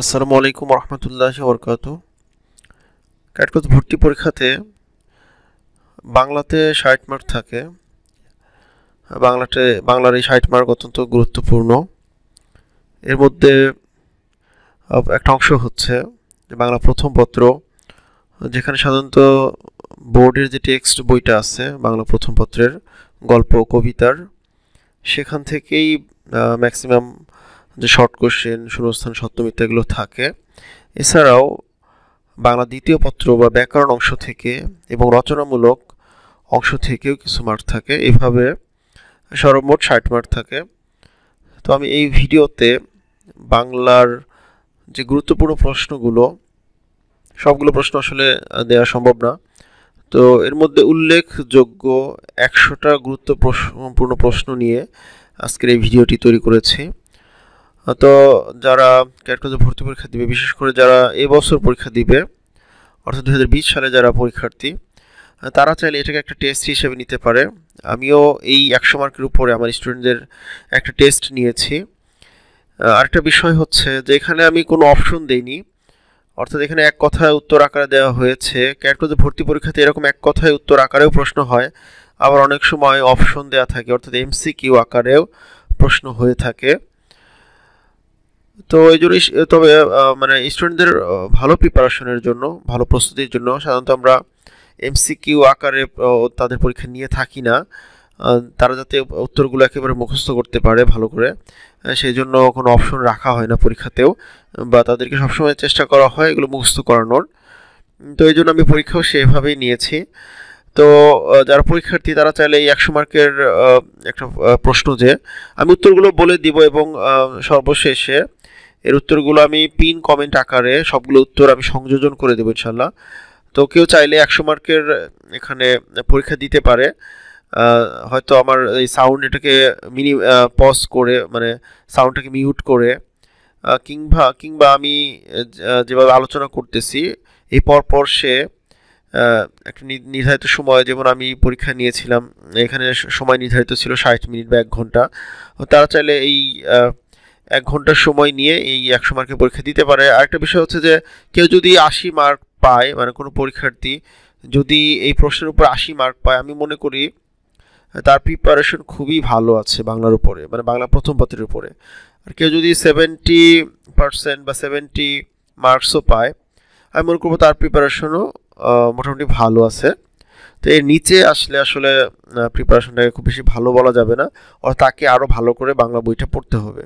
আসসালামু আলাইকুম রহমতুল্লাহ বরকাত। ক্যাটকোচ ভর্তি পরীক্ষাতে বাংলাতে ষাট মার্ক থাকে। বাংলাতে, বাংলার এই ষাট মার্ক অত্যন্ত গুরুত্বপূর্ণ। এর মধ্যে একটা অংশ হচ্ছে বাংলা প্রথম পত্র, যেখানে সাধারণত বোর্ডের যে টেক্সট বইটা আছে, বাংলা প্রথম পত্রের গল্প, কবিতার, সেখান থেকেই ম্যাক্সিমাম যে শর্ট কোশ্চেন শূন্যস্থান সত্যমিত্র এগুলো থাকে। এছাড়াও বাংলা দ্বিতীয় পত্র বা ব্যাকরণ অংশ থেকে এবং রচনামূলক অংশ থেকেও কিছু মার্ক থাকে। এভাবে সর্বমোট ষাট মার্ক থাকে। তো আমি এই ভিডিওতে বাংলার যে গুরুত্বপূর্ণ প্রশ্নগুলো, সবগুলো প্রশ্ন আসলে দেওয়া সম্ভব না। তো এর মধ্যে উল্লেখযোগ্য একশোটা গুরুত্বপূর্ণ প্রশ্ন নিয়ে আজকের এই ভিডিওটি তৈরি করেছি। তো যারা ক্যাটকোজে ভর্তি পরীক্ষা দিবে, বিশেষ করে যারা এবছর পরীক্ষা দিবে, অর্থাৎ দু হাজার বিশ সালে যারা পরীক্ষার্থী, তারা চাইলে এটাকে একটা টেস্ট হিসেবে নিতে পারে। আমিও এই একশো মার্কের উপরে আমার স্টুডেন্টদের একটা টেস্ট নিয়েছি। আরেকটা বিষয় হচ্ছে যে এখানে আমি কোনো অপশন দেইনি। অর্থাৎ এখানে এক কথায় উত্তর আকারে দেওয়া হয়েছে। ক্যাটকোজে ভর্তি পরীক্ষাতে এরকম এক কথায় উত্তর আকারেও প্রশ্ন হয়। আবার অনেক সময় অপশন দেওয়া থাকে, অর্থাৎ এমসি কিউ আকারেও প্রশ্ন হয়ে থাকে। তো এই জন্যই তবে মানে স্টুডেন্টদের ভালো প্রিপারেশনের জন্য, ভালো প্রস্তুতির জন্য সাধারণত আমরা এমসিকিউ আকারে তাদের পরীক্ষা নিয়ে থাকি না। তারা যাতে উত্তরগুলো একেবারে মুখস্থ করতে পারে ভালো করে সেই জন্য কোনো অপশন রাখা হয় না পরীক্ষাতেও, বা তাদেরকে সবসময় চেষ্টা করা হয় এগুলো মুখস্থ করানোর। তো এই জন্য আমি পরীক্ষাও সেভাবেই নিয়েছি। তো যারা পরীক্ষার্থী তারা চাইলে এই একশো মার্কের একটা প্রশ্ন যে, আমি উত্তরগুলো বলে দিব এবং সর্বশেষে এর উত্তরগুলো আমি পিন কমেন্ট আকারে সবগুলো উত্তর আমি সংযোজন করে দেবো ইনশাল্লাহ তো কেউ চাইলে একশো মার্কের এখানে পরীক্ষা দিতে পারে। হয়তো আমার এই সাউন্ড এটাকে মিনি পজ করে মানে সাউন্ডটাকে মিউট করে কিংবা কিংবা আমি যেভাবে আলোচনা করতেছি, এই পরপর সে একটা নির্ধারিত সময়, যেমন আমি পরীক্ষা নিয়েছিলাম, এখানে সময় নির্ধারিত ছিল ষাট মিনিট বা এক ঘণ্টা, তারা চাইলে এই এক ঘণ্টার সময় নিয়ে এই একশো মার্কের পরীক্ষা দিতে পারে। আরেকটা বিষয় হচ্ছে যে, কেউ যদি আশি মার্ক পায় মানে কোনো পরীক্ষার্থী যদি এই প্রশ্নের উপর আশি মার্ক পায়, আমি মনে করি তার প্রিপারেশন খুবই ভালো আছে বাংলার উপরে মানে বাংলা প্রথম পত্রের উপরে। আর কেউ যদি সেভেন্টি পার্সেন্ট বা সেভেন্টি মার্কসও পায়, আমি মনে করব তার প্রিপারেশনও মোটামুটি ভালো আছে। তো এর নিচে আসলে আসলে প্রিপারেশনটাকে খুব বেশি ভালো বলা যাবে না, আর তাকে আরও ভালো করে বাংলা বইটা পড়তে হবে।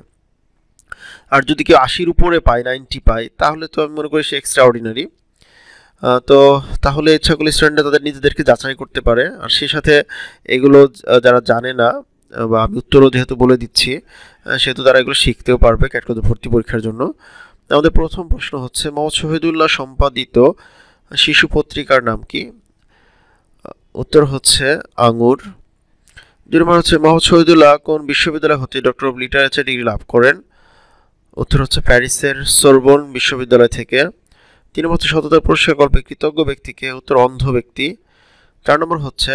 আর যদি কেউ আশির উপরে পায় নাইনটি পায়, তাহলে তো আমি মনে করি সে এক্সট্রা অর্ডিনারি তো তাহলে ইচ্ছাগুলো স্টুডেন্টরা তাদের নিজেদেরকে যাচাই করতে পারে। আর সেই সাথে এগুলো যারা জানে না বা আমি উত্তরও যেহেতু বলে দিচ্ছি সেহেতু তারা এগুলো শিখতেও পারবে ক্যাটকোজ ভর্তি পরীক্ষার জন্য। আমাদের প্রথম প্রশ্ন হচ্ছে, মোহাম্মদ শহীদুল্লাহ সম্পাদিত শিশু পত্রিকার নাম কি? উত্তর হচ্ছে আঙুর দুই নম্বর হচ্ছে, মোহাম্মদ শহীদুল্লাহ কোন বিশ্ববিদ্যালয় হতে ডক্টর অফ লিটারেচার ডিগ্রি লাভ করেন। উত্তর হচ্ছে প্যারিসের সোরবন বিশ্ববিদ্যালয় থেকে। তিন হচ্ছে সততা, পুরস্কার, গল্পে কৃতজ্ঞ ব্যক্তিকে উত্তর অন্ধ ব্যক্তি। চার নম্বর হচ্ছে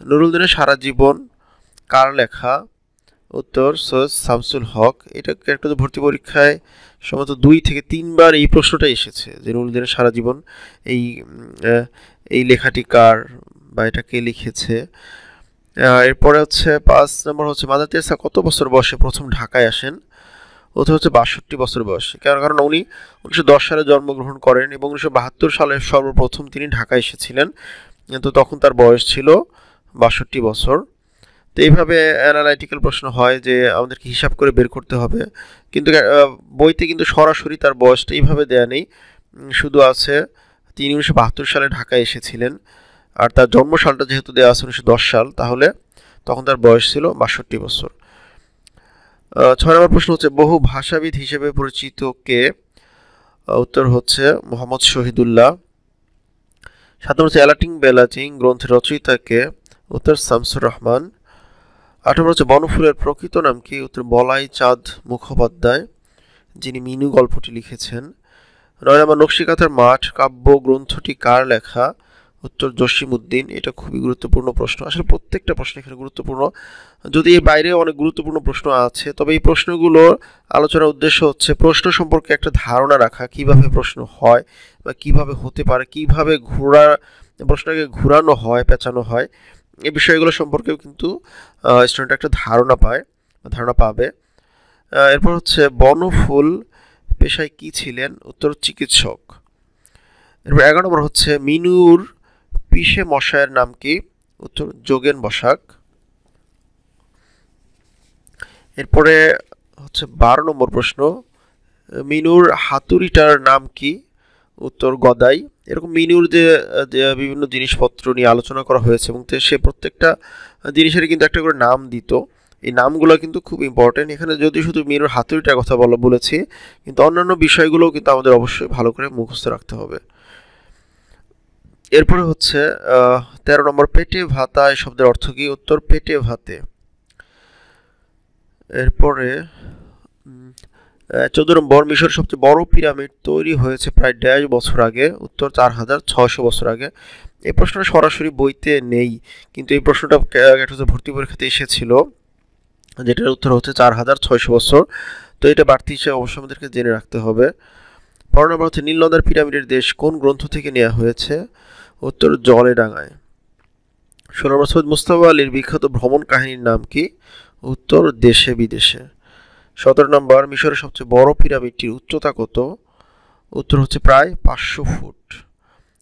নুরুল দিনের সারা জীবন কার লেখা? উত্তর, সৈয়দ শামসুল হক। এটা একটা ভর্তি পরীক্ষায় সম্ভবত দুই থেকে তিনবার এই প্রশ্নটা এসেছে যে নুরুল দিনের সারা জীবন এই এই লেখাটি কার বা এটা কে লিখেছে। এরপরে হচ্ছে পাঁচ নম্বর হচ্ছে, মাদার তেরেসা কত বছর বয়সে প্রথম ঢাকায় আসেন? ওতে হচ্ছে বাষট্টি বছর বয়সে। কারণ কারণ উনি উনিশশো দশ সালে জন্মগ্রহণ করেন এবং উনিশশো বাহাত্তর সালে সর্বপ্রথম তিনি ঢাকায় এসেছিলেন। তো তখন তার বয়স ছিল বাষট্টি বছর। তো এইভাবে অ্যানালাইটিক্যাল প্রশ্ন হয় যে আমাদেরকে হিসাব করে বের করতে হবে। কিন্তু বইতে কিন্তু সরাসরি তার বয়সটা এইভাবে দেয়া নেই। শুধু আছে তিনি উনিশশো বাহাত্তর সালে ঢাকায় এসেছিলেন। আর তার জন্ম সালটা যেহেতু দেওয়া আছে উনিশশো দশ সাল, তাহলে তখন তার বয়স ছিল বাষট্টি বছর। ছয় নম্বর প্রশ্ন হচ্ছে, বহু ভাষাবিদ হিসেবে পরিচিত কে? উত্তর হচ্ছে মোহাম্মদ শহীদুল্লাহ। সাত নম্বর হচ্ছে, অ্যালাটিং বেলাটিং গ্রন্থের রচয়িতাকে উত্তর, শামসুর রহমান। আট নম্বর হচ্ছে, বনফুলের প্রকৃত নাম কি? উত্তর বলাই চাঁদ মুখোপাধ্যায়, যিনি মিনু গল্পটি লিখেছেন। নয় নম্বর, নকশিকাথার মাঠ, কাব্য, গ্রন্থটি কার লেখা? উত্তর জসিম উদ্দিন এটা খুবই গুরুত্বপূর্ণ প্রশ্ন। আসলে প্রত্যেকটা প্রশ্ন এখানে গুরুত্বপূর্ণ। যদি এর বাইরে অনেক গুরুত্বপূর্ণ প্রশ্ন আছে, তবে এই প্রশ্নগুলো আলোচনার উদ্দেশ্য হচ্ছে প্রশ্ন সম্পর্কে একটা ধারণা রাখা, কীভাবে প্রশ্ন হয় বা কীভাবে হতে পারে, কীভাবে ঘোরা প্রশ্নকে ঘুরানো হয়, পেঁচানো হয়, এই বিষয়গুলো সম্পর্কেও কিন্তু স্টুডেন্ট একটা ধারণা পায়, ধারণা পাবে। এরপর হচ্ছে বনফুল পেশায় কি ছিলেন? উত্তর চিকিৎসক। এরপর এগারো নম্বর হচ্ছে মিনুর পিসে মশায়ের নাম কি? উত্তর, যোগেন বসাক। এরপরে হচ্ছে বারো নম্বর প্রশ্ন, মিনুর হাতুড়িটার নাম কি? উত্তর, গদাই। এরকম মিনুর যে বিভিন্ন জিনিসপত্র নিয়ে আলোচনা করা হয়েছে এবং সে প্রত্যেকটা জিনিসের কিন্তু একটা করে নাম দিত। এই নামগুলো কিন্তু খুব ইম্পর্টেন্ট এখানে যদি শুধু মিনুর হাতুড়িটার কথা বলা, বলেছি, কিন্তু অন্যান্য বিষয়গুলোও কিন্তু আমাদের অবশ্যই ভালো করে মুখস্থ রাখতে হবে। এরপরে হচ্ছে তেরো নম্বর, পেটে ভাতা, এই শব্দের অর্থ কি? উত্তর, পেটে ভাতে। এরপরে চোদ্দ নম্বর মিশর সবচেয়ে বড় পিরামিড তৈরি হয়েছে প্রায় দেড় বছর আগে, উত্তর চার হাজার ছয়শো বছর আগে। এই প্রশ্নটা সরাসরি বইতে নেই, কিন্তু এই প্রশ্নটা হচ্ছে ভর্তি পরীক্ষাতে এসেছিল, যেটার উত্তর হচ্ছে চার হাজার ছয়শো বছর। তো এটা বাড়তি হিসেবে অবশ্যই আমাদেরকে জেনে রাখতে হবে। হচ্ছে নীলনদার পিরামিডের দেশ কোন গ্রন্থ থেকে নেওয়া হয়েছে? উত্তর জলে ডাঙায় ষোলো নম্বর সৈয়দ মুস্তাফা আলীর বিখ্যাত ভ্রমণ কাহিনীর নাম কি? উত্তর, দেশে বিদেশে। সতেরো নম্বর, মিশরের সবচেয়ে বড় পিরামিডটির উচ্চতা কত? উত্তর হচ্ছে প্রায় পাঁচশো ফুট।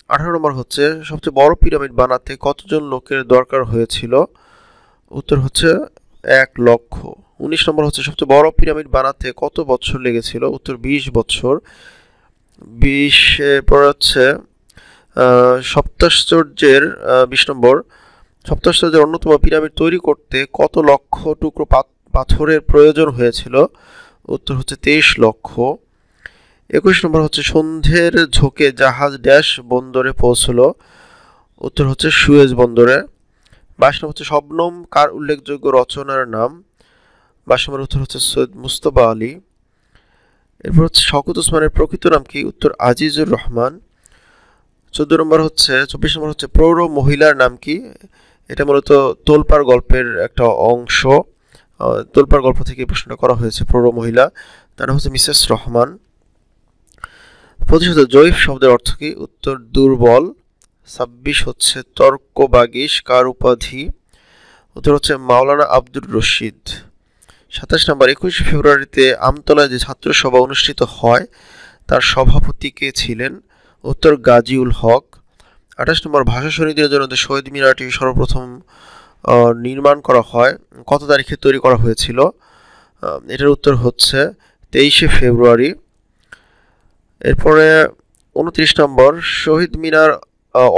আঠারো নম্বর হচ্ছে সবচেয়ে বড় পিরামিড বানাতে কতজন লোকের দরকার হয়েছিল? উত্তর হচ্ছে এক লক্ষ। উনিশ নম্বর হচ্ছে সবচেয়ে বড় পিরামিড বানাতে কত বছর লেগেছিল? উত্তর, বিশ বছর। বিশ পর হচ্ছে সপ্তাশ্চর্যের বিশ নম্বর। সপ্তাশ্চর্যের অন্যতম পিরামিড তৈরি করতে কত লক্ষ টুকরো পাথরের প্রয়োজন হয়েছিল? উত্তর হচ্ছে তেইশ লক্ষ। একুশ নম্বর হচ্ছে সন্ধ্যের ঝোঁকে জাহাজ ড্যাশ বন্দরে পৌঁছলো। উত্তর হচ্ছে সুয়েজ বন্দরে। বাইশ নম্বর হচ্ছে শবনম, কার উল্লেখযোগ্য রচনার নাম? বাইশ নম্বর উত্তর হচ্ছে সৈয়দ মুস্তফা আলী। এরপর হচ্ছে শকত উসমানের প্রকৃত নাম কি? উত্তর আজিজুর রহমান। চোদ্দ নম্বর হচ্ছে, চব্বিশ নম্বর হচ্ছে প্রৌঢ় মহিলার নাম কি? এটা মূলত তোলপার গল্পের একটা অংশ। তোলপার গল্প থেকে প্রশ্নটা করা হয়েছে, প্রৌঢ় মহিলা। তার নাম হচ্ছে মিসেস রহমান। হচ্ছে জৈব শব্দের অর্থ কি? উত্তর দুর্বল। ছাব্বিশ হচ্ছে তর্ক বাগিস কার উপাধি? উত্তর হচ্ছে মাওলানা আব্দুর রশিদ। সাতাশ নম্বর, একুশে ফেব্রুয়ারিতে আমতলায় যে ছাত্র সভা অনুষ্ঠিত হয়, তার সভাপতি কে ছিলেন? উত্তর গাজীউল হক। আঠাশ নম্বর, ভাষা শহীদদের জন্য শহীদ মিনারটি সর্বপ্রথম নির্মাণ করা হয়, কত তারিখে তৈরি করা হয়েছিল? এটার উত্তর হচ্ছে তেইশে ফেব্রুয়ারি। এরপরে উনত্রিশ নম্বর, শহীদ মিনার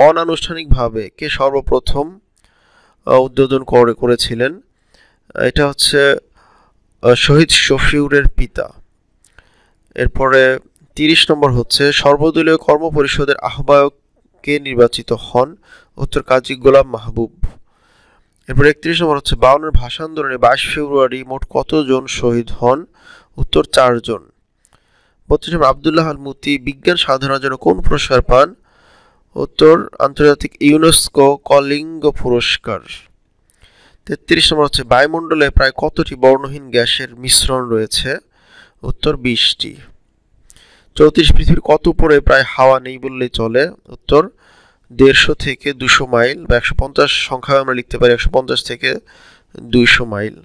অনানুষ্ঠানিকভাবে কে সর্বপ্রথম উদ্বোধন করে, করেছিলেন? এটা হচ্ছে শহীদ শফিউরের পিতা। এরপরে তিরিশ নম্বর হচ্ছে, সর্বদলীয় কর্ম পরিষদের আহ্বায়ক কে নির্বাচিত হন উত্তর কাজী গোলাম মাহবুব। এরপর একত্রিশ নম্বর হচ্ছে, বাউনের ভাষা আন্দোলনে বাইশ ফেব্রুয়ারি মোট কতজন শহীদ হন? উত্তর চারজন বত্রিশ নম্বর, আবদুল্লাহ আল মুতি, বিজ্ঞান সাধনার জন্য কোন পুরস্কার পান? উত্তর, আন্তর্জাতিক ইউনেস্কো কলিঙ্গ পুরস্কার। তেত্রিশ নম্বর হচ্ছে, বায়ুমণ্ডলে প্রায় কতটি বর্ণহীন গ্যাসের মিশ্রণ রয়েছে? উত্তর, বিশটি। চৌত্রিশ, পৃথিবীর কত উপরে প্রায় হাওয়া নেই বললেই চলে? উত্তর, দেড়শো থেকে দুশো মাইল বা একশো পঞ্চাশ সংখ্যায় আমরা লিখতে পারি, একশো পঞ্চাশ থেকে দুইশো মাইল।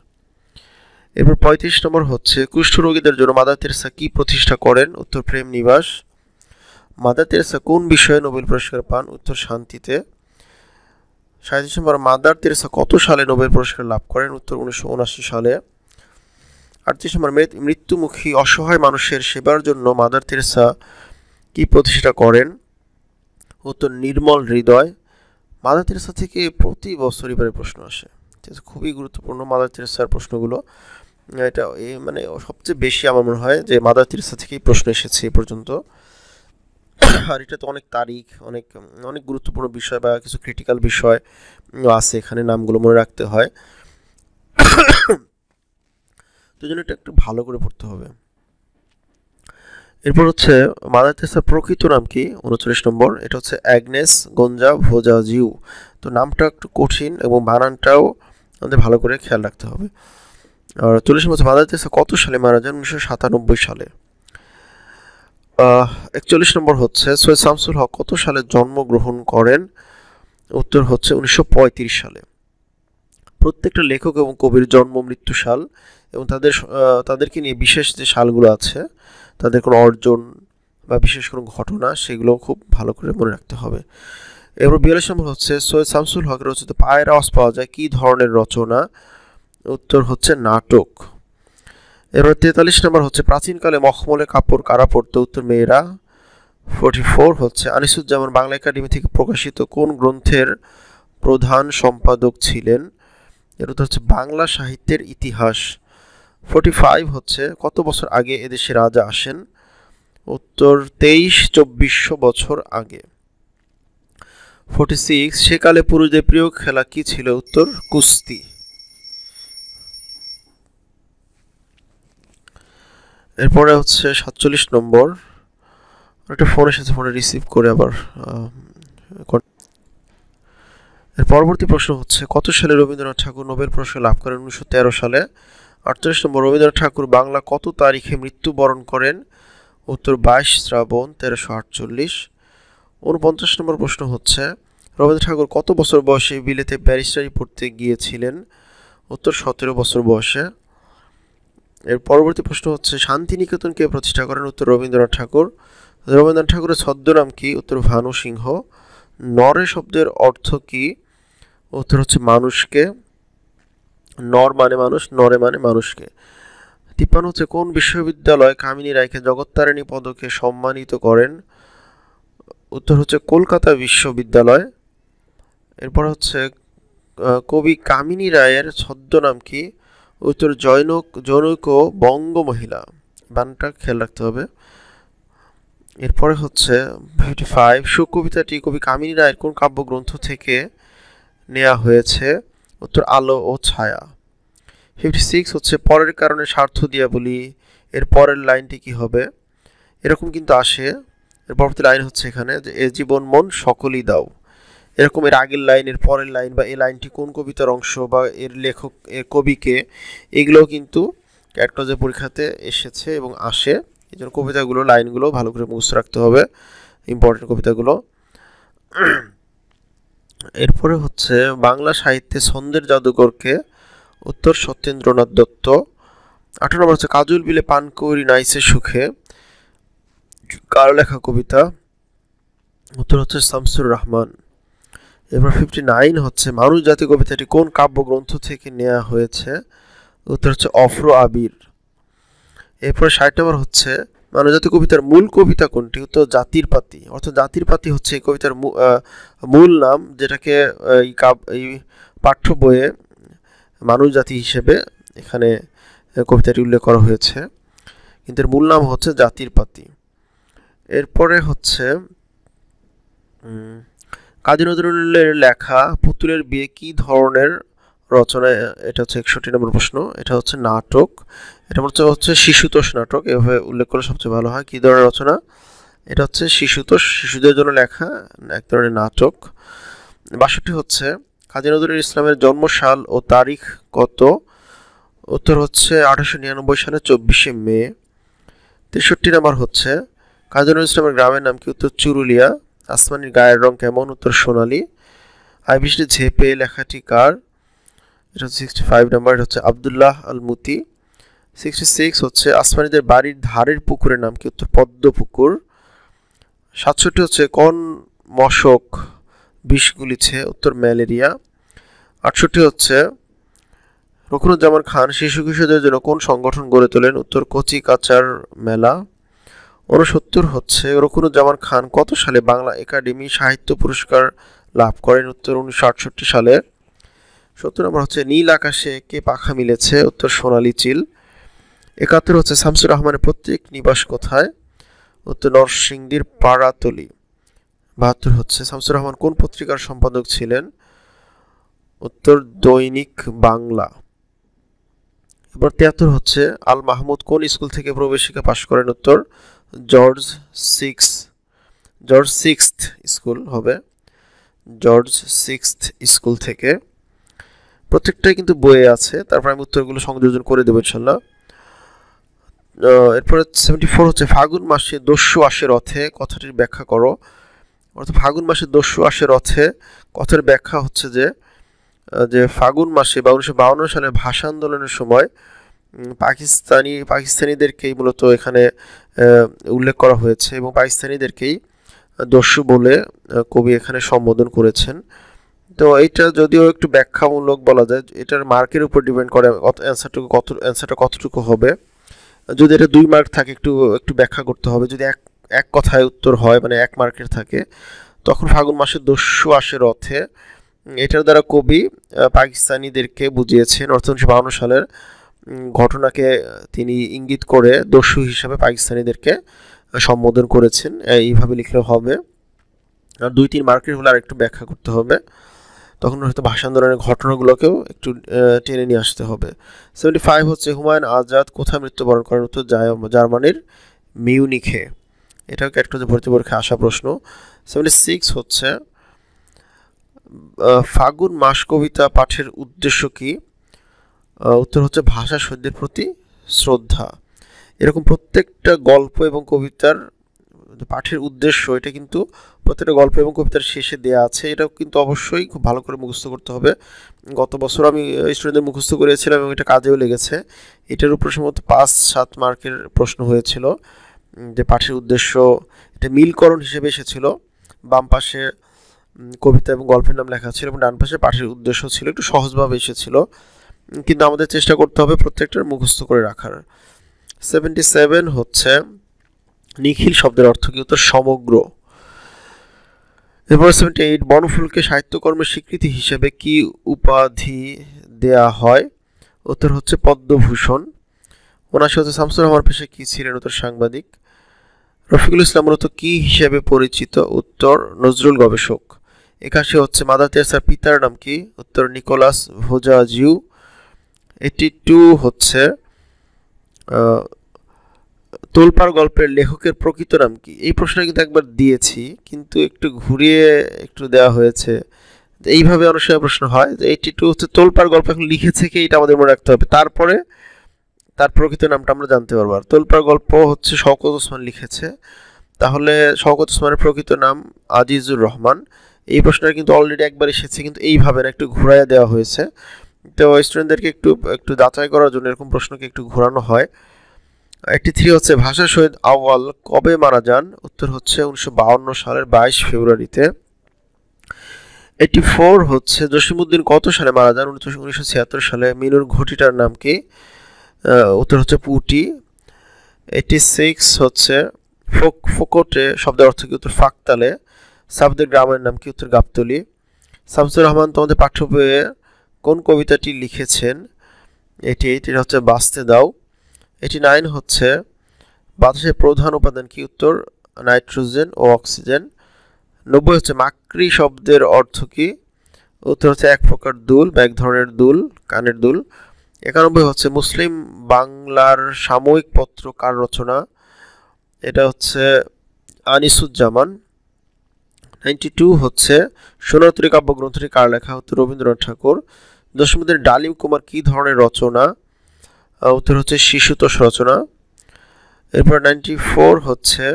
এরপর পঁয়ত্রিশ নম্বর হচ্ছে, কুষ্ঠরোগীদের জন্য মাদার তেরেসা কি প্রতিষ্ঠা করেন? উত্তর, প্রেম নিবাস। মাদার তেরেসা কোন বিষয়ে নোবেল পুরস্কার পান? উত্তর, শান্তিতে। সাঁত্রিশ নম্বর মাদার তেরেসা কত সালে নোবেল পুরস্কার লাভ করেন? উত্তর উনিশশো সালে। আটত্রিশ নম্বর মৃত্যুমুখী অসহায় মানুষের সেবার জন্য মাদার তেরেসা কি প্রতিষ্ঠা করেন? উত্তর, নির্মল হৃদয়। মাদার তেরেসা থেকে প্রতি বছর এবারে প্রশ্ন আসে। খুবই গুরুত্বপূর্ণ মাদার তেরেসার প্রশ্নগুলো। এটা মানে সবচেয়ে বেশি আমার মনে হয় যে মাদার তেরেসা থেকেই প্রশ্ন এসেছে এ পর্যন্ত। আর এটা তো অনেক তারিখ, অনেক অনেক গুরুত্বপূর্ণ বিষয় বা কিছু ক্রিটিক্যাল বিষয় আছে, এখানে নামগুলো মনে রাখতে হয়। তো জন্য এটা একটু ভালো করে পড়তে হবে। এরপর হচ্ছে মাদার তেরেসার প্রকৃত নাম কি? উনচল্লিশ নম্বর, এটা হচ্ছে অ্যাগনেস গঞ্জা ভোজা জিউ তো নামটা একটু কঠিন এবং বানানটাও আমাদের ভালো করে খেয়াল রাখতে হবে। আর চল্লিশ নম্বর মাদার তেরেসা কত সালে মারা যান? উনিশশো সাতানব্বই সালে। একচল্লিশ নম্বর হচ্ছে, সৈয়দ শামসুল হক কত সালে জন্মগ্রহণ করেন? উত্তর হচ্ছে উনিশশো পঁয়ত্রিশ সালে। প্রত্যেকটা লেখক এবং কবির জন্ম, মৃত্যু সাল এবং তাদের তাদেরকে নিয়ে বিশেষ যে সালগুলো আছে, তাদের কোনো অর্জন বা বিশেষ কোনো ঘটনা, সেগুলো খুব ভালো করে মনে রাখতে হবে। এবার বিয়াল্লিশ নম্বর হচ্ছে, সৈয়দ শামসুল হকের রচিত পায়ের আওয়াজ পাওয়া যায় কী ধরনের রচনা? উত্তর হচ্ছে নাটক। এবার তেতাল্লিশ নম্বর হচ্ছে, প্রাচীনকালে মখমলে কাপড়, কারা পড়তো উত্তর মেয়েরা। ফোর্টি ফোর হচ্ছে, আনিসুজ্জামান বাংলা একাডেমি থেকে প্রকাশিত কোন গ্রন্থের প্রধান সম্পাদক ছিলেন? এর উত্তর হচ্ছে, বাংলা সাহিত্যের ইতিহাস। ফোর্টি ফাইভ হচ্ছে, কত বছর আগে এদেশে রাজা আসেন? উত্তর, তেইশ চব্বিশশো বছর আগে। ফোর্টি সিক্স সেকালে পুরুষদের প্রিয় খেলা কি ছিল? উত্তর, কুস্তি। এরপরে হচ্ছে সাতচল্লিশ নম্বর। একটা ফোন এসেছে ফোনে রিসিভ করে আবার এর পরবর্তী প্রশ্ন হচ্ছে, কত সালে রবীন্দ্রনাথ ঠাকুর নোবেল পুরস্কার লাভ করেন? উনিশশো তেরো সালে। আটচল্লিশ নম্বর, রবীন্দ্রনাথ ঠাকুর বাংলা কত তারিখে মৃত্যুবরণ করেন? উত্তর, বাইশ শ্রাবণ, তেরোশো আটচল্লিশ। উনপঞ্চাশ নম্বর প্রশ্ন হচ্ছে রবীন্দ্র ঠাকুর কত বছর বয়সে বিলেতে ব্যারিস্টারি পড়তে গিয়েছিলেন? উত্তর, সতেরো বছর বয়সে। এর পরবর্তী প্রশ্ন হচ্ছে শান্তিনিকেতন কে প্রতিষ্ঠা করেন উত্তর রবীন্দ্রনাথ ঠাকুর। রবীন্দ্রনাথ ঠাকুরের ছদ্মনাম কি? উত্তর ভানু সিংহ। নরে শব্দের অর্থ কি? উত্তর হচ্ছে মানুষকে। নর মানে মানুষ, নরে মানে মানুষকে। তিপ্পান্ন হচ্ছে, কোন বিশ্ববিদ্যালয় কামিনী রায়কে জগত্তারিণী পদকে সম্মানিত করেন? উত্তর হচ্ছে, কলকাতা বিশ্ববিদ্যালয়। এরপর হচ্ছে কবি কামিনী রায়ের ছদ্মনাম কি? উত্তর জৈনক জনৈক বঙ্গ মহিলা বানটা খেয়াল রাখতে হবে। এরপরে হচ্ছে ফিফটি ফাইভ সুকবিতাটি কবি কামিনী রায়ের কোন কাব্যগ্রন্থ থেকে নেওয়া হয়েছে? উত্তর আলো ও ছায়া। ফিফটি সিক্স হচ্ছে পরের কারণে স্বার্থ দিয়া বলি, এর পরের লাইনটি কি হবে? এরকম কিন্তু আসে। এর পরবর্তী লাইন হচ্ছে এখানে যে, এ জীবন মন সকলই দাও। এরকম এর আগের লাইন, এর পরের লাইন বা এই লাইনটি কোন কবিতার অংশ বা এর লেখক, এর কবিকে, এগুলোও কিন্তু ক্যাটলজের পরীক্ষাতে এসেছে এবং আসে। এই জন্য কবিতাগুলো, লাইনগুলো ভালো করে মুখস্থ রাখতে হবে ইম্পর্টেন্ট কবিতাগুলো। এরপরে হচ্ছে, বাংলা সাহিত্যে ছন্দের জাদুকরকে উত্তর সত্যেন্দ্রনাথ দত্ত। আঠারো নম্বর হচ্ছে, কাজল বিলে পান করি নাইসে সুখে। কার লেখা কবিতা? উত্তর হচ্ছে শামসুর রহমান। এবার ফিফটি নাইন হচ্ছে মানুষ জাতি কবিতাটি কোন কাব্যগ্রন্থ থেকে নেওয়া হয়েছে? উত্তর হচ্ছে অফ্র আবির। এরপরে ষাট নম্বর হচ্ছে মানবজাতি কবিতার মূল কবিতা কোনটি? উত্তর জাতির পাতি। অর্থাৎ জাতির পাতি হচ্ছে এই কবিতার মূল নাম যেটাকে এই কাব, এই পাঠ্য বইয়ে মানুষ জাতি হিসেবে এখানে কবিতাটি উল্লেখ করা হয়েছে। কিন্তু এর মূল নাম হচ্ছে জাতির পাতি। এরপরে হচ্ছে কাজী নজরুলের লেখা পুতুলের বিয়ে কি ধরনের রচনা এটা হচ্ছে একষট্টি নম্বর প্রশ্ন, এটা হচ্ছে নাটক, এটা হচ্ছে হচ্ছে শিশুতোষ নাটক, এভাবে উল্লেখ করলে সবচেয়ে ভালো হয়, কী ধরনের রচনা? এটা হচ্ছে শিশুতোষ, শিশুদের জন্য লেখা, এক ধরনের নাটক। বাষট্টি হচ্ছে, কাজী নজরুল ইসলামের জন্মসাল ও তারিখ কত? উত্তর হচ্ছে আঠারোশো নিরানব্বই সালে চব্বিশে মে। তেষট্টি নাম্বার হচ্ছে, কাজী নজরুল ইসলামের গ্রামের নাম কি? উত্তর চুরুলিয়া। আসমানির গায়ের রং কেমন? উত্তর সোনালি। আই বৃষ্টি ঝেপে লেখাটি কার? এটা হচ্ছে সিক্সটি ফাইভ নাম্বার এটা হচ্ছে আবদুল্লাহ আল মুতি সিক্সটি সিক্স হচ্ছে আসমানিদের বাড়ির ধারের পুকুরের নাম কি? উত্তর পদ্ম পুকুর। সাতষট্টি হচ্ছে কোন মশক বিষ গুলিছে? উত্তর ম্যালেরিয়া। আটষট্টি হচ্ছে রকুনুজ্জামান খান শিশু কিশোরদের জন্য কোন সংগঠন গড়ে তোলেন? উত্তর কচি কাচার মেলা। উনসত্তর হচ্ছে। রকুনুজ্জামান খান কত সালে বাংলা একাডেমি সাহিত্য পুরস্কার লাভ করেন? উত্তর উনিশশো আটষট্টি সালে। সত্তর নম্বর হচ্ছে, নীল আকাশে কে পাখা মিলেছে? উত্তর সোনালি চিল। একাত্তর হচ্ছে, শামসুর রহমানের প্রত্যেক নিবাস কোথায়? উত্তর নরসিংদীর পাড়াতলি। বাহাত্তর হচ্ছে, শামসুর রহমান কোন পত্রিকার সম্পাদক ছিলেন? উত্তর দৈনিক বাংলা। এবার তিয়াত্তর হচ্ছে, আল মাহমুদ কোন স্কুল থেকে প্রবেশিকা পাশ করেন? উত্তর George six George sixth school হবে। জর্জ সিক্সথ স্কুল থেকে প্রত্যেকটাই কিন্তু বইয়ে আছে। তারপর আমি উত্তরগুলো সংযোজন করে দেবো ইনশাল্লাহ এরপরে সেভেন্টি ফোর হচ্ছে ফাগুন মাসে দস্যু আসে রথে, কথাটির ব্যাখ্যা করো। অর্থাৎ ফাগুন মাসে দস্যু আসে রথে, কথার ব্যাখ্যা হচ্ছে যে যে ফাগুন মাসে বা উনিশশো সালে ভাষা আন্দোলনের সময় পাকিস্তানি, পাকিস্তানিদেরকেই মূলত এখানে উল্লেখ করা হয়েছে এবং পাকিস্তানিদেরকেই দস্যু বলে কবি এখানে সম্বোধন করেছেন। তো এইটা যদিও একটু ব্যাখ্যামূলক বলা যায়, এটার মার্কের উপর ডিপেন্ড করে অ্যান্সারটুকু কত, অ্যান্সারটা কতটুকু হবে। যদি এটা দুই মার্ক থাকে, একটু একটু ব্যাখ্যা করতে হবে। যদি এক এক কথায় উত্তর হয় মানে এক মার্কের থাকে, তখন ফাগুন মাসের দস্যু আসে রথে। এটার দ্বারা কবি পাকিস্তানিদেরকে বুঝিয়েছেন। অর্থ উনিশশো সালের ঘটনাকে তিনি ইঙ্গিত করে দস্যু হিসাবে পাকিস্তানিদেরকে সম্বোধন করেছেন। এইভাবে লিখলে হবে। আর দুই, তিন মার্কের হলে আর একটু ব্যাখ্যা করতে হবে। তখন হয়তো ভাষা আন্দোলনের ঘটনাগুলোকেও একটু টেনে নিয়ে আসতে হবে। সেভেন্টি ফাইভ হচ্ছে হুমায়ুন আজাদ কোথায় মৃত্যুবরণ করেন? উত্তর জার্মানির মিউনিখে। এটাও ক্যাটকোজে ভর্তি পরীক্ষায় আসা প্রশ্ন। সেভেন্টি সিক্স হচ্ছে ফাগুন মাস কবিতা পাঠের উদ্দেশ্য কি? উত্তর হচ্ছে ভাষা শহীদদের প্রতি শ্রদ্ধা। এরকম প্রত্যেকটা গল্প এবং কবিতার পাঠের উদ্দেশ্য, এটা কিন্তু প্রত্যেকটা গল্প এবং কবিতার শেষে দেওয়া আছে। এটাও কিন্তু অবশ্যই খুব ভালো করে মুখস্থ করতে হবে। গত বছর আমি স্টুডেন্টদের মুখস্থ করেছিলাম এবং এটা কাজেও লেগেছে। এটার উপর সম্ভবত পাঁচ, সাত মার্কের প্রশ্ন হয়েছিল যে পাঠের উদ্দেশ্য, এটা মিলকরণ হিসেবে এসেছিল। বাম পাশে কবিতা এবং গল্পের নাম লেখা ছিল এবং ডান পাশে পাঠের উদ্দেশ্য ছিল, একটু সহজভাবে এসেছিল। কিন্তু আমাদের চেষ্টা করতে হবে প্রত্যেকটার মুখস্থ করে রাখার। সেভেন্টি সেভেন হচ্ছে নিখিল শব্দের অর্থ কি? উত্তর সমগ্র। এরপর সেভেন্টি এইট বনফুলকে সাহিত্যকর্মের স্বীকৃতি হিসেবে কি উপাধি দেয়া হয়? উত্তর হচ্ছে পদ্মভূষণ। ওনাশি হচ্ছে শামসুর রহমান পেশা কি ছিলেন? উত্তর সাংবাদিক। রফিকুল ইসলাম মূলত কি হিসেবে পরিচিত? উত্তর, নজরুল গবেষক। একাশি হচ্ছে মাদার তেরেসার পিতার নাম কি? উত্তর, নিকোলাস ভোজাজিউ। এটি টু হচ্ছে তোলপাড় গল্পের লেখকের প্রকৃত নাম কি? এই প্রশ্নটা কিন্তু একবার দিয়েছি, কিন্তু একটু ঘুরিয়ে একটু দেওয়া হয়েছে। এইভাবে অনেক সময় প্রশ্ন হয় যে এইটি টু হচ্ছে তোলপাড় গল্প, এখন লিখেছে কি এটা আমাদের মনে রাখতে হবে। তারপরে তার প্রকৃত নামটা আমরা জানতে পারব। আর তোলপাড় গল্প হচ্ছে শওকত ওসমান লিখেছে। তাহলে শওকত ওসমানের প্রকৃত নাম আজিজুর রহমান। এই প্রশ্নটা কিন্তু অলরেডি একবার এসেছে, কিন্তু এইভাবে না, একটু ঘুরাইয়া দেওয়া হয়েছে। তো স্টুডেন্টদেরকে একটু একটু যাচাই করার জন্য এরকম প্রশ্নকে একটু ঘোরানো হয়। একটি থ্রি হচ্ছে ভাষা শহীদ আওয়াল কবে মারা যান? উত্তর হচ্ছে উনিশশো সালের বাইশ ফেব্রুয়ারিতে। এইটি ফোর হচ্ছে জসিমুদ্দিন কত সালে মারা যান? উনিশশো ছিয়াত্তর সালে। মিনুর ঘটিটার নাম কি? উত্তর হচ্ছে পুটি। এইটি সিক্স হচ্ছে, ফোক, ফোকটে শব্দের অর্থ কি? উত্তর ফাকতালে। সাবদের গ্রামের নাম কি? উত্তর গাবতলি। শামসুর রহমান তোমাদের পাঠ্য বইয়ে কোন কবিতাটি লিখেছেন? এটি এটি হচ্ছে বাঁচতে দাও। এটি নাইন হচ্ছে, বাতাসের প্রধান উপাদান কি উত্তর? নাইট্রোজেন ও অক্সিজেন। নব্বই হচ্ছে, মাকড়ি শব্দের অর্থ কি? উত্তর হচ্ছে, এক প্রকার দুল বা এক ধরনের দুল, কানের দুল। একানব্বই হচ্ছে, মুসলিম বাংলার সাময়িক পত্র কার রচনা? এটা হচ্ছে আনিসুজ্জামান। নাইনটি টু হচ্ছে সোনাতরী কাব্যগ্রন্থটি কার লেখা? হতো রবীন্দ্রনাথ ঠাকুর। দশমীদের ডালিম কুমার কী ধরনের রচনা? উত্তর হচ্ছে শিশুতোষ রচনা। এরপর নাইনটি ফোর হচ্ছে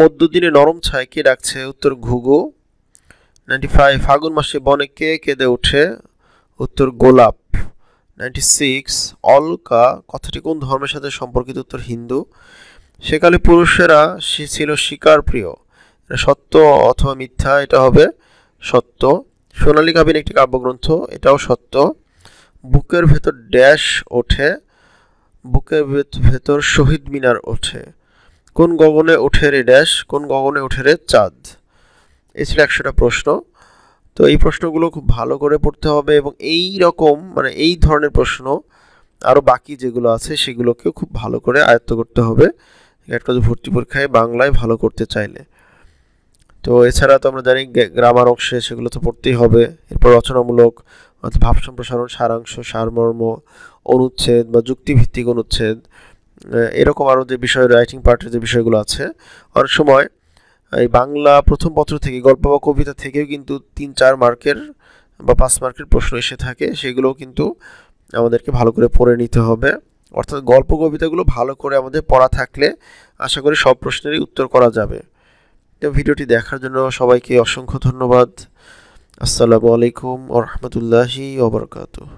মধ্যদিনে নরম ছায় কে ডাকছে? উত্তর ঘুঘু। নাইনটি ফাইভ ফাগুন মাসে বনে কে কেঁদে ওঠে? উত্তর গোলাপ। নাইনটি সিক্স অলকা, কথাটি কোন ধর্মের সাথে সম্পর্কিত? উত্তর হিন্দু। সেকালে পুরুষেরা সে ছিল শিকার প্রিয় সত্য অথবা মিথ্যা? এটা হবে সত্য। সোনালী কাবিন একটি কাব্যগ্রন্থ, এটাও সত্য। বুকের ভেতর ড্যাশ ওঠে, বুকের ভেতর শহীদ মিনার ওঠে। কোন গগনে ওঠে রে ড্যাশ, কোন গগনে ওঠে রে চাঁদ? এই ছিল একশোটা প্রশ্ন। তো এই প্রশ্নগুলো খুব ভালো করে পড়তে হবে এবং এই রকম মানে এই ধরনের প্রশ্ন আরও বাকি যেগুলো আছে সেগুলোকেও খুব ভালো করে আয়ত্ত করতে হবে। একটা ভর্তি পরীক্ষায় বাংলায় ভালো করতে চাইলে। তো এছাড়া তো আমরা জানি গ্রামার অংশে সেগুলো তো পড়তেই হবে। এরপর রচনামূলক অর্থাৎ ভাব সম্প্রসারণ, সারাংশ, সারমর্ম, অনুচ্ছেদ বা যুক্তিভিত্তিক অনুচ্ছেদ এরকম আরও যে বিষয় রাইটিং পার্টের যে বিষয়গুলো আছে। অনেক সময়, এই বাংলা প্রথম পত্র থেকে, গল্প বা কবিতা থেকেও কিন্তু তিন, চার মার্কের বা পাঁচ মার্কের প্রশ্ন এসে থাকে। সেগুলোও কিন্তু আমাদেরকে ভালো করে পড়ে নিতে হবে। অর্থাৎ গল্প, কবিতাগুলো ভালো করে আমাদের পড়া থাকলে আশা করি সব প্রশ্নেরই উত্তর করা যাবে। তো ভিডিওটি দেখার জন্য সবাইকে অসংখ্য ধন্যবাদ। আসসালামু আলাইকুম ও রহমতুল্লাহি ওবরকাতুহ